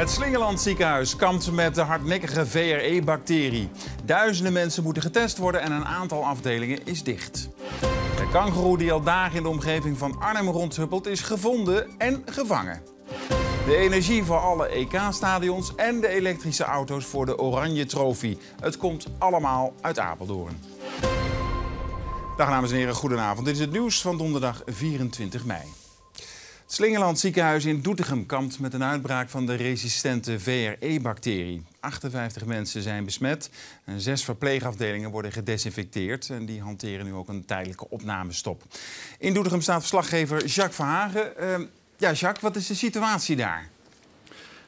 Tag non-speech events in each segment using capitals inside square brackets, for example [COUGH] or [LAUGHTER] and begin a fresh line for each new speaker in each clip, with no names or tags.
Het Slingeland ziekenhuis kampt met de hardnekkige VRE-bacterie. Duizenden mensen moeten getest worden en een aantal afdelingen is dicht. De kangoeroe die al dagen in de omgeving van Arnhem rondhuppelt is gevonden en gevangen. De energie voor alle EK-stadions en de elektrische auto's voor de Oranje Trofee. Het komt allemaal uit Apeldoorn. Dag dames en heren, goedenavond. Dit is het nieuws van donderdag 24 mei. Slingeland ziekenhuis in Doetinchem kampt met een uitbraak van de resistente VRE-bacterie. 58 mensen zijn besmet en zes verpleegafdelingen worden gedesinfecteerd. En die hanteren nu ook een tijdelijke opnamestop. In Doetinchem staat verslaggever Jacques Verhagen. Uh, ja, Jacques, wat is de situatie daar?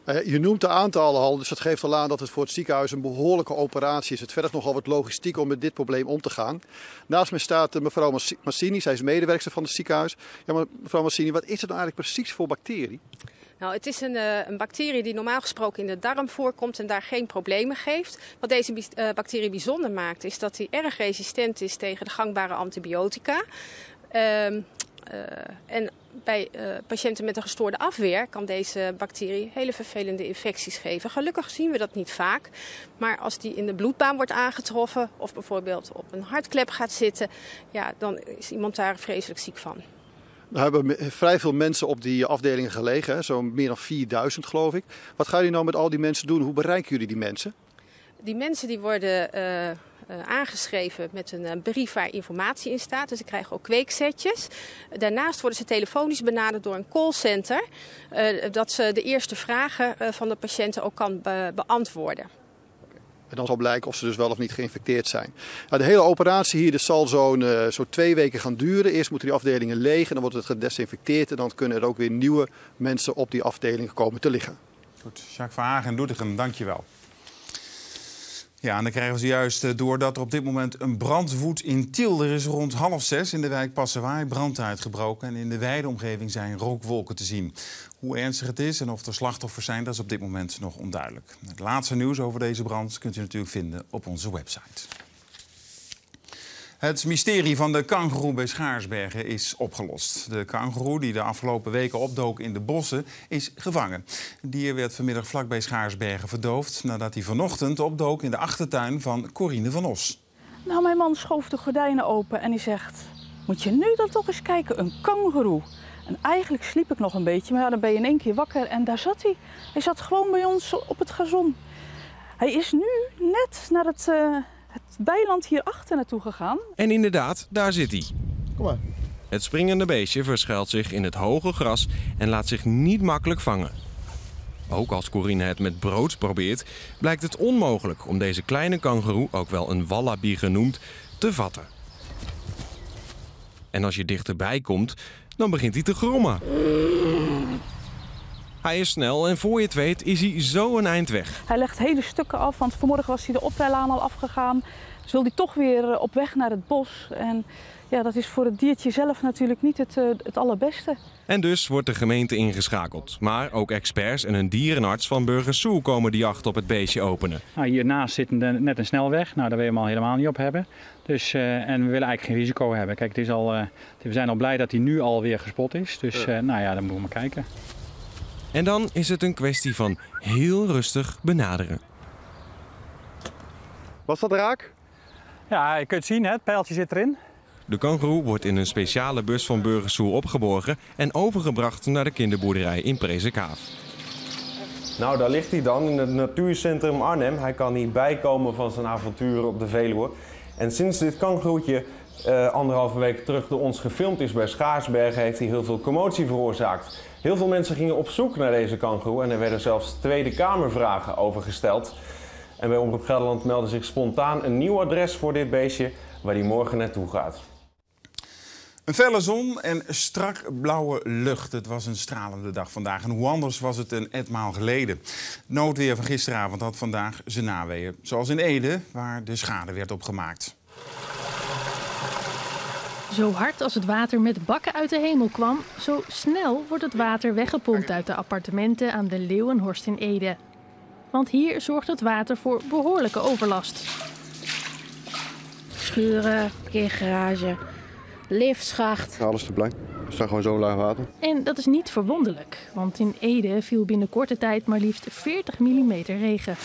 Eh, je noemt de aantallen al, dus dat geeft al aan dat het voor het ziekenhuis een behoorlijke operatie is. Het vergt nogal wat logistiek om met dit probleem om te gaan. Naast me staat eh, mevrouw Massini, zij is medewerker van het ziekenhuis. Ja, maar mevrouw Massini, wat is het nou eigenlijk precies voor bacterie?
Nou, het is een, uh, een, bacterie die normaal gesproken in de darm voorkomt en daar geen problemen geeft. Wat deze bacterie bijzonder maakt, is dat hij erg resistent is tegen de gangbare antibiotica. Uh, en bij uh, patiënten met een gestoorde afweer kan deze bacterie hele vervelende infecties geven. Gelukkig zien we dat niet vaak. Maar als die in de bloedbaan wordt aangetroffen of bijvoorbeeld op een hartklep gaat zitten, ja, dan is iemand daar vreselijk ziek van.
We hebben vrij veel mensen op die afdelingen gelegen, zo'n meer dan 4000 geloof ik. Wat gaan jullie nou met al die mensen doen? Hoe bereiken jullie die mensen?
Die mensen die worden uh, aangeschreven met een uh, brief waar informatie in staat. Dus ze krijgen ook kweeksetjes. Daarnaast worden ze telefonisch benaderd door een callcenter. Uh, dat ze de eerste vragen van de patiënten ook kan be beantwoorden.
En dan zal blijken of ze dus wel of niet geïnfecteerd zijn. Nou, de hele operatie hier dus zal zo'n uh, zo twee weken gaan duren. Eerst moeten die afdelingen leeg en dan wordt het gedesinfecteerd. En dan kunnen er ook weer nieuwe mensen op die afdelingen komen te liggen.
Goed, Jacques van Hagen en Doetinchem, dankjewel. Ja, en dan krijgen we zojuist door dat er op dit moment een brand woedt in Tiel. Er is rond half zes in de wijk Passewaai brand uitgebroken. En in de wijde omgeving zijn rookwolken te zien. Hoe ernstig het is en of er slachtoffers zijn, dat is op dit moment nog onduidelijk. Het laatste nieuws over deze brand kunt u natuurlijk vinden op onze website. Het mysterie van de kangoeroe bij Schaarsbergen is opgelost. De kangoeroe die de afgelopen weken opdook in de bossen is gevangen. Het dier werd vanmiddag vlakbij Schaarsbergen verdoofd... nadat hij vanochtend opdook in de achtertuin van Corine van Os.
Nou, mijn man schoof de gordijnen open en hij zegt... moet je nu dan toch eens kijken, een kangoeroe. En eigenlijk sliep ik nog een beetje, maar dan ben je in één keer wakker en daar zat hij. Hij zat gewoon bij ons op het gazon. Hij is nu net naar het... Uh het weiland hierachter naartoe gegaan.
En inderdaad, daar zit hij.
Kom maar.
Het springende beestje verschuilt zich in het hoge gras en laat zich niet makkelijk vangen. Ook als Corine het met brood probeert, blijkt het onmogelijk om deze kleine kangeroe, ook wel een wallaby genoemd, te vatten. En als je dichterbij komt, dan begint hij te grommen. Hij is snel en voor je het weet is hij zo een eind weg.
Hij legt hele stukken af, want vanmorgen was hij de oprijlaan al afgegaan. Dus wil hij toch weer op weg naar het bos. En ja, dat is voor het diertje zelf natuurlijk niet het, het allerbeste.
En dus wordt de gemeente ingeschakeld. Maar ook experts en een dierenarts van Burgersoe komen de jacht op het beestje openen.
Nou, hiernaast zit net een snelweg. Nou, daar wil je hem al helemaal niet op hebben. Dus, uh, en we willen eigenlijk geen risico hebben. Kijk, het is al, uh, we zijn al blij dat hij nu alweer gespot is. Dus uh, nou ja, dan moeten we maar kijken.
En dan is het een kwestie van heel rustig benaderen.
Was dat raak?
Ja, je kunt zien, hè? het pijltje zit erin.
De kangoeroe wordt in een speciale bus van Burgersoe opgeborgen en overgebracht naar de kinderboerderij in Prezekaaf.
Nou, daar ligt hij dan in het natuurcentrum Arnhem. Hij kan niet bijkomen van zijn avonturen op de Veluwe. En sinds dit kangoeroetje uh, anderhalve week terug door ons gefilmd is bij Schaarsbergen, heeft hij heel veel commotie veroorzaakt. Heel veel mensen gingen op zoek naar deze kangoeroe en er werden zelfs Tweede Kamervragen over gesteld. En bij Omroep Gelderland meldde zich spontaan een nieuw adres voor dit beestje waar hij morgen naartoe gaat.
Een felle zon en strak blauwe lucht. Het was een stralende dag vandaag. En hoe anders was het een etmaal geleden. Noodweer van gisteravond had vandaag zijn naweeën. Zoals in Ede, waar de schade werd opgemaakt.
Zo hard als het water met bakken uit de hemel kwam, zo snel wordt het water weggepompt uit de appartementen aan de Leeuwenhorst in Ede. Want hier zorgt het water voor behoorlijke overlast.
Schuren, parkeergarage, liftschacht.
Alles te blij.
We staan gewoon zo laag water.
En dat is niet verwonderlijk, want in Ede viel binnen korte tijd maar liefst 40 mm regen.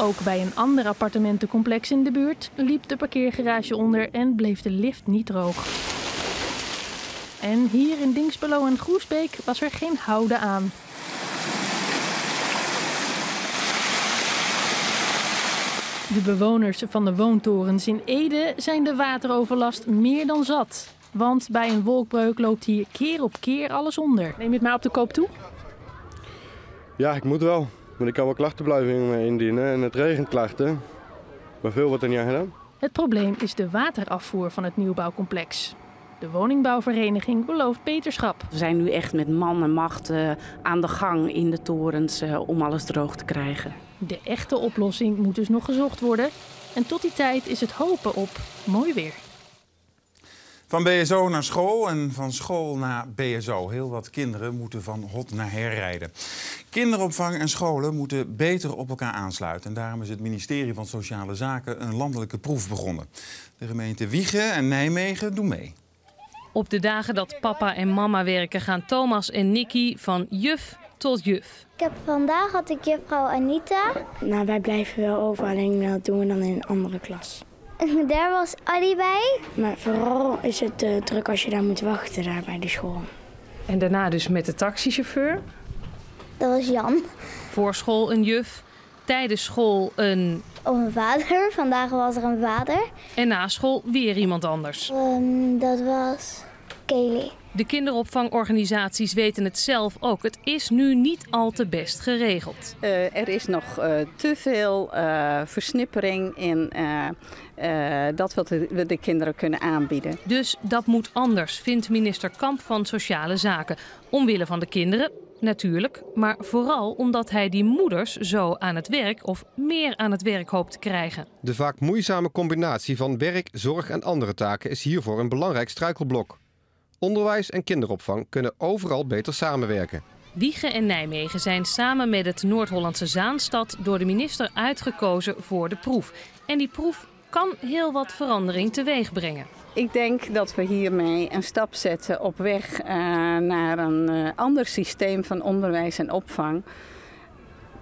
Ook bij een ander appartementencomplex in de buurt liep de parkeergarage onder en bleef de lift niet droog. En hier in Dingsbelo en Groesbeek was er geen houden aan. De bewoners van de woontorens in Ede zijn de wateroverlast meer dan zat. Want bij een wolkbreuk loopt hier keer op keer alles onder.
Neem je het maar op de koop toe?
Ja, ik moet wel. Want ik kan wel klachten blijven indienen en het regent klachten. Maar veel wordt er niet aan gedaan.
Het probleem is de waterafvoer van het nieuwbouwcomplex. De woningbouwvereniging belooft beterschap.
We zijn nu echt met man en macht uh, aan de gang in de torens uh, om alles droog te krijgen.
De echte oplossing moet dus nog gezocht worden. En tot die tijd is het hopen op mooi weer.
Van BSO naar school en van school naar BSO. Heel wat kinderen moeten van hot naar her rijden. Kinderopvang en scholen moeten beter op elkaar aansluiten. En daarom is het ministerie van Sociale Zaken een landelijke proef begonnen. De gemeenten Wiegen en Nijmegen doen mee.
Op de dagen dat papa en mama werken gaan Thomas en Nicky van juf tot juf.
Ik heb vandaag had ik juffrouw Anita.
Nou, wij blijven wel over, alleen dat doen we dan in een andere klas. [LAUGHS]
Daar was Ali bij.
Maar vooral is het uh, druk als je daar moet wachten daar bij de school.
En daarna dus met de taxichauffeur.
Dat was Jan.
Voor school een juf. Tijdens school een...
Oh, een vader. Vandaag was er een vader.
En na school weer iemand anders.
Um, dat was Kelly.
De kinderopvangorganisaties weten het zelf ook. Het is nu niet al te best geregeld.
Uh, er is nog uh, te veel uh, versnippering in dat wat we de kinderen kunnen aanbieden.
Dus dat moet anders, vindt minister Kamp van Sociale Zaken. Omwille van de kinderen, natuurlijk, maar vooral omdat hij die moeders zo aan het werk of meer aan het werk hoopt te krijgen.
De vaak moeizame combinatie van werk, zorg en andere taken is hiervoor een belangrijk struikelblok. Onderwijs en kinderopvang kunnen overal beter samenwerken.
Wiegen en Nijmegen zijn samen met het Noord-Hollandse Zaanstad door de minister uitgekozen voor de proef. En die proef kan heel wat verandering teweeg brengen.
Ik denk dat we hiermee een stap zetten op weg uh, naar een uh, ander systeem van onderwijs en opvang.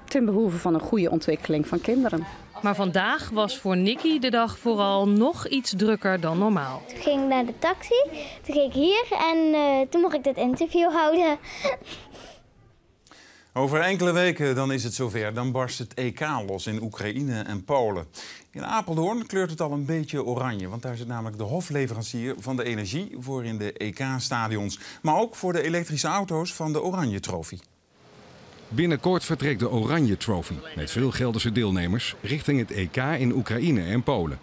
Ten behoeve van een goede ontwikkeling van kinderen.
Maar vandaag was voor Nicky de dag vooral nog iets drukker dan normaal.
Toen ging ik naar de taxi, toen ging ik hier en uh, toen mocht ik dit interview houden.
Over enkele weken dan is het zover. Dan barst het EK los in Oekraïne en Polen. In Apeldoorn kleurt het al een beetje oranje. Want daar zit namelijk de hofleverancier van de energie voor in de EK-stadions. Maar ook voor de elektrische auto's van de Oranje Trofee.
Binnenkort vertrekt de Oranje Trophy met veel Gelderse deelnemers richting het EK in Oekraïne en Polen.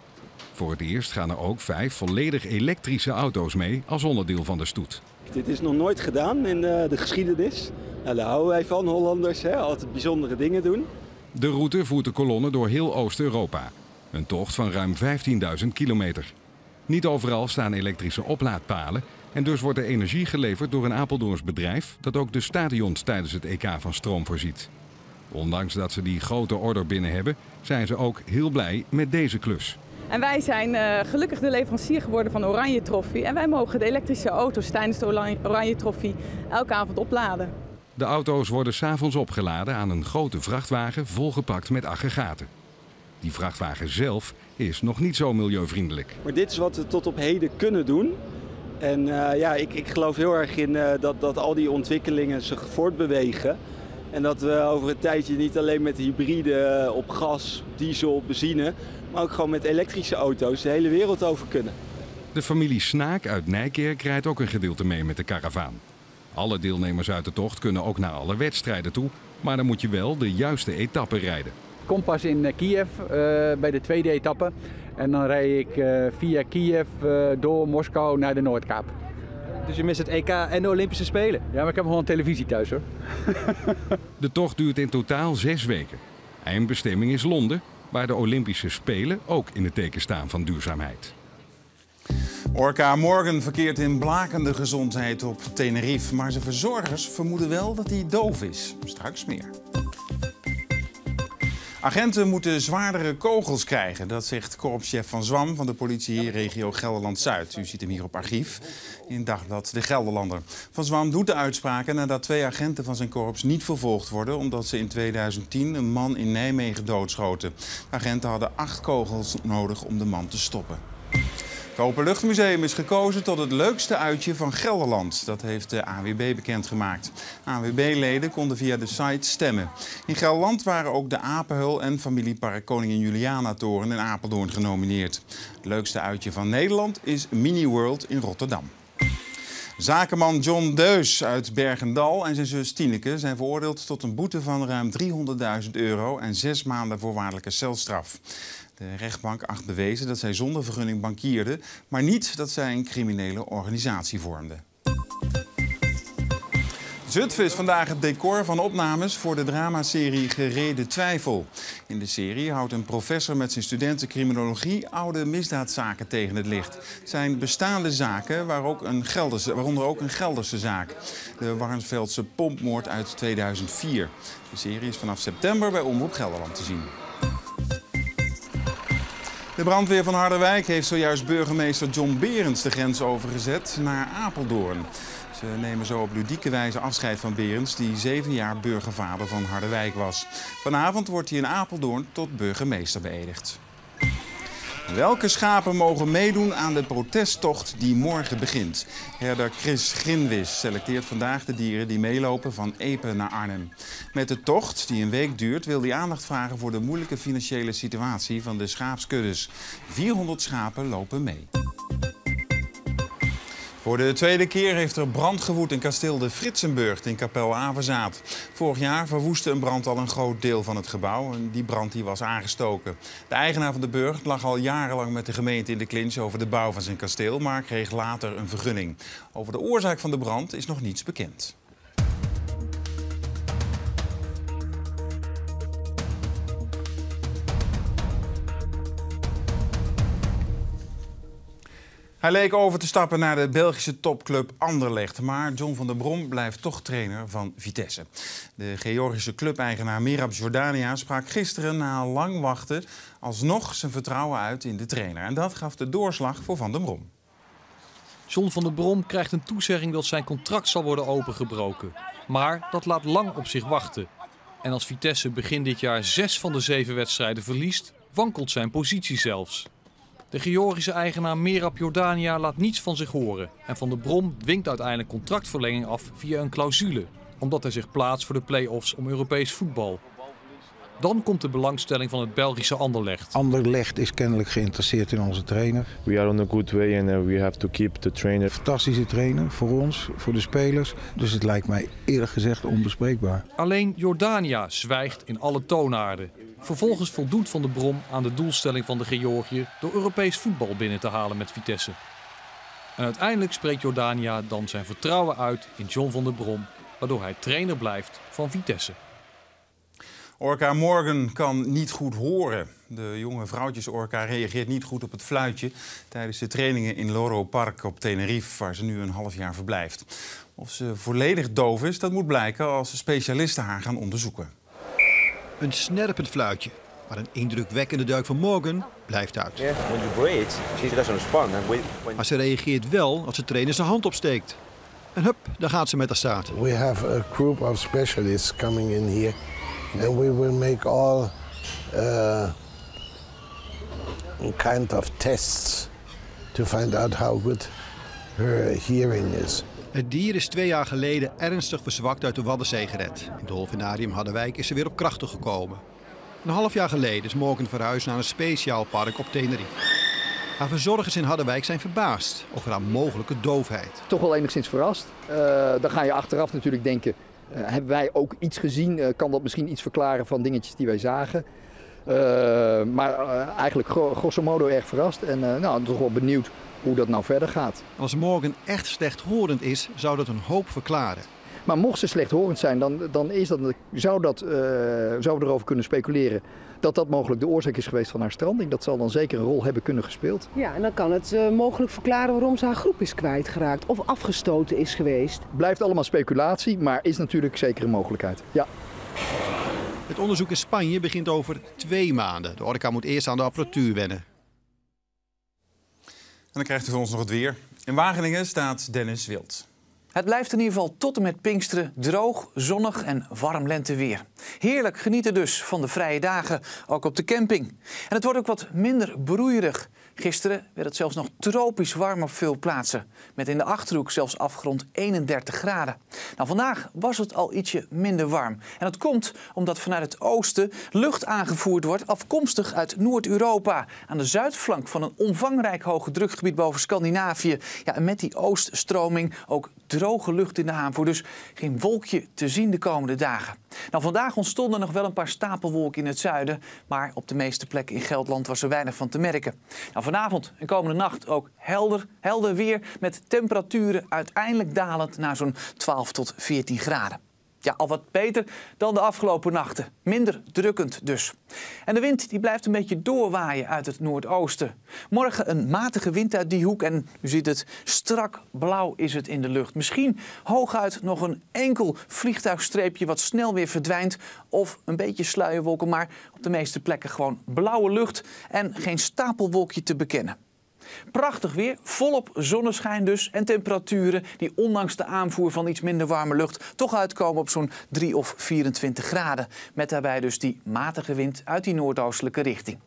Voor het eerst gaan er ook vijf volledig elektrische auto's mee als onderdeel van de stoet.
Dit is nog nooit gedaan in de, de geschiedenis. Nou, daar houden wij van, Hollanders, hè? altijd bijzondere dingen doen.
De route voert de kolonne door heel Oost-Europa. Een tocht van ruim 15.000 kilometer. Niet overal staan elektrische oplaadpalen en dus wordt de energie geleverd door een Apeldoorns bedrijf dat ook de stadions tijdens het EK van stroom voorziet. Ondanks dat ze die grote order binnen hebben, zijn ze ook heel blij met deze klus.
En wij zijn uh, gelukkig de leverancier geworden van Oranje Trophy. En wij mogen de elektrische auto's tijdens de Oranje Trophy elke avond opladen.
De auto's worden s'avonds opgeladen aan een grote vrachtwagen volgepakt met aggregaten. Die vrachtwagen zelf is nog niet zo milieuvriendelijk.
Maar dit is wat we tot op heden kunnen doen. En uh, ja, ik, ik geloof heel erg in uh, dat, dat al die ontwikkelingen zich voortbewegen. En dat we over een tijdje niet alleen met hybride op gas, diesel, benzine, maar ook gewoon met elektrische auto's de hele wereld over kunnen.
De familie Snaak uit Nijkerk rijdt ook een gedeelte mee met de karavaan. Alle deelnemers uit de tocht kunnen ook naar alle wedstrijden toe, maar dan moet je wel de juiste etappe rijden.
Ik kom pas in Kiev uh, bij de tweede etappe. En dan rijd ik uh, via Kiev uh, door Moskou naar de Noordkaap.
Dus je mist het EK en de Olympische Spelen?
Ja, maar ik heb gewoon een televisie thuis hoor. [LAUGHS]
de tocht duurt in totaal zes weken. Eindbestemming is Londen, waar de Olympische Spelen ook in het teken staan van duurzaamheid.
Orca Morgan verkeert in blakende gezondheid op Tenerife. Maar zijn verzorgers vermoeden wel dat hij doof is. Straks meer. Agenten moeten zwaardere kogels krijgen. Dat zegt korpschef Van Zwam van de politie regio Gelderland-Zuid. U ziet hem hier op archief in Dagblad De Gelderlander. Van Zwam doet de uitspraken nadat twee agenten van zijn korps niet vervolgd worden... omdat ze in 2010 een man in Nijmegen doodschoten. De agenten hadden acht kogels nodig om de man te stoppen. Het Openluchtmuseum is gekozen tot het leukste uitje van Gelderland. Dat heeft de AWB bekendgemaakt. AWB-leden konden via de site stemmen. In Gelderland waren ook de Apenhul en familiepark Koningin Juliana-toren in Apeldoorn genomineerd. Het leukste uitje van Nederland is Mini World in Rotterdam. Zakenman John Deus uit Bergendal en zijn zus Tineke zijn veroordeeld tot een boete van ruim 300.000 euro en zes maanden voorwaardelijke celstraf. De rechtbank acht bewezen dat zij zonder vergunning bankierden, maar niet dat zij een criminele organisatie vormden. Zutphen is vandaag het decor van opnames voor de dramaserie Gereden Twijfel. In de serie houdt een professor met zijn studenten criminologie oude misdaadzaken tegen het licht. Het zijn bestaande zaken, waar ook een Gelderse, waaronder ook een Gelderse zaak. De Warnsveldse pompmoord uit 2004. De serie is vanaf september bij Omroep Gelderland te zien. De brandweer van Harderwijk heeft zojuist burgemeester John Berends de grens overgezet naar Apeldoorn. Ze nemen zo op ludieke wijze afscheid van Berends, die zeven jaar burgervader van Harderwijk was. Vanavond wordt hij in Apeldoorn tot burgemeester beëdigd. Welke schapen mogen meedoen aan de protesttocht die morgen begint? Herder Chris Grinwis selecteert vandaag de dieren die meelopen van Epe naar Arnhem. Met de tocht, die een week duurt, wil hij aandacht vragen voor de moeilijke financiële situatie van de schaapskuddes. 400 schapen lopen mee. Voor de tweede keer heeft er brand gewoed in kasteel de Fritsenburg in Kapel Averzaat. Vorig jaar verwoestte een brand al een groot deel van het gebouw en die brand die was aangestoken. De eigenaar van de burg lag al jarenlang met de gemeente in de clinch over de bouw van zijn kasteel, maar kreeg later een vergunning. Over de oorzaak van de brand is nog niets bekend. Hij leek over te stappen naar de Belgische topclub Anderlecht. Maar John van der Brom blijft toch trainer van Vitesse. De Georgische clubeigenaar Mirab Jordania sprak gisteren na lang wachten alsnog zijn vertrouwen uit in de trainer. En dat gaf de doorslag voor Van der Brom.
John van der Brom krijgt een toezegging dat zijn contract zal worden opengebroken. Maar dat laat lang op zich wachten. En als Vitesse begin dit jaar zes van de zeven wedstrijden verliest, wankelt zijn positie zelfs. De Georgische eigenaar Merab Jordania laat niets van zich horen. En Van der Brom dwingt uiteindelijk contractverlenging af via een clausule. Omdat hij zich plaatst voor de play-offs om Europees voetbal. Dan komt de belangstelling van het Belgische Anderlecht.
Anderlecht is kennelijk geïnteresseerd in onze trainer.
We are on a good way and uh, we have to keep the trainer.
Fantastische trainer voor ons, voor de spelers. Dus het lijkt mij eerlijk gezegd onbespreekbaar.
Alleen Jordania zwijgt in alle toonaarden. Vervolgens voldoet Van de Brom aan de doelstelling van de Georgië door Europees voetbal binnen te halen met Vitesse. En uiteindelijk spreekt Jordania dan zijn vertrouwen uit in John van der Brom, waardoor hij trainer blijft van Vitesse.
Orca Morgan kan niet goed horen. De jonge vrouwtjesorca reageert niet goed op het fluitje tijdens de trainingen in Loro Park op Tenerife, waar ze nu een half jaar verblijft. Of ze volledig doof is, dat moet blijken als specialisten haar gaan onderzoeken.
Een snerpend fluitje, maar een indrukwekkende duik van Morgan blijft uit. Maar ze reageert wel als de trainer zijn hand opsteekt. En hup, daar gaat ze met haar staart.
We have a group of specialists coming in here and we will make all uh, kind of tests to find out how good her hearing is.
Het dier is twee jaar geleden ernstig verzwakt uit de Waddenzee gered. In het Dolfinarium Harderwijk is ze weer op krachten gekomen. Een half jaar geleden is Morgan verhuisd naar een speciaal park op Tenerife. Haar verzorgers in Harderwijk zijn verbaasd over haar mogelijke doofheid.
Toch wel enigszins verrast. Uh, dan ga je achteraf natuurlijk denken, uh, hebben wij ook iets gezien? Uh, kan dat misschien iets verklaren van dingetjes die wij zagen? maar eigenlijk grosso modo erg verrast en nou, toch wel benieuwd hoe dat nou verder gaat.
Als Morgan echt slechthorend is, zou dat een hoop verklaren.
Maar mocht ze slechthorend zijn, dan, dan is dat, zou, dat, uh, zou we erover kunnen speculeren dat dat mogelijk de oorzaak is geweest van haar stranding. Dat zal dan zeker een rol hebben kunnen gespeeld.
Ja, en dan kan het uh, mogelijk verklaren waarom ze haar groep is kwijtgeraakt of afgestoten is geweest.
Blijft allemaal speculatie, maar is natuurlijk zeker een mogelijkheid. Ja.
Het onderzoek in Spanje begint over twee maanden. De orka moet eerst aan de apparatuur wennen.
En dan krijgt u van ons nog het weer. In Wageningen staat Dennis Wild.
Het blijft in ieder geval tot en met Pinksteren droog, zonnig en warm lenteweer. Heerlijk genieten dus van de vrije dagen, ook op de camping. En het wordt ook wat minder broeierig. Gisteren werd het zelfs nog tropisch warm op veel plaatsen. Met in de Achterhoek zelfs afgerond 31 graden. Nou, vandaag was het al ietsje minder warm. En dat komt omdat vanuit het oosten lucht aangevoerd wordt afkomstig uit Noord-Europa. Aan de zuidflank van een omvangrijk hoge drukgebied boven Scandinavië. Ja, en met die ooststroming ook droge lucht in de aanvoer. Dus geen wolkje te zien de komende dagen. Nou, vandaag ontstonden nog wel een paar stapelwolken in het zuiden. Maar op de meeste plekken in Gelderland was er weinig van te merken. Nou, vanavond en komende nacht ook helder, helder weer met temperaturen uiteindelijk dalend naar zo'n 12 tot 14 graden. Ja, al wat beter dan de afgelopen nachten. Minder drukkend dus. En de wind die blijft een beetje doorwaaien uit het noordoosten. Morgen een matige wind uit die hoek en u ziet het, strak blauw is het in de lucht. Misschien hooguit nog een enkel vliegtuigstreepje wat snel weer verdwijnt. Of een beetje sluierwolken, maar op de meeste plekken gewoon blauwe lucht en geen stapelwolkje te bekennen. Prachtig weer, volop zonneschijn dus en temperaturen die ondanks de aanvoer van iets minder warme lucht toch uitkomen op zo'n 3 of 24 graden. Met daarbij dus die matige wind uit die noordoostelijke richting.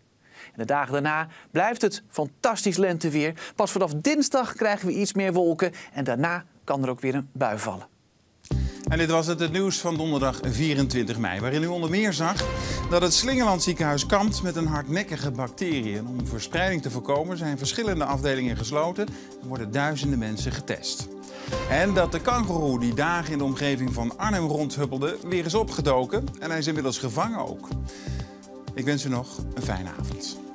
En de dagen daarna blijft het fantastisch lenteweer. Pas vanaf dinsdag krijgen we iets meer wolken en daarna kan er ook weer een bui vallen.
En dit was het, het nieuws van donderdag 24 mei, waarin u onder meer zag dat het Slingerland ziekenhuis kampt met een hardnekkige bacterie. En om verspreiding te voorkomen zijn verschillende afdelingen gesloten en worden duizenden mensen getest. En dat de kangoeroe die dagen in de omgeving van Arnhem rondhuppelde weer is opgedoken en hij is inmiddels gevangen ook. Ik wens u nog een fijne avond.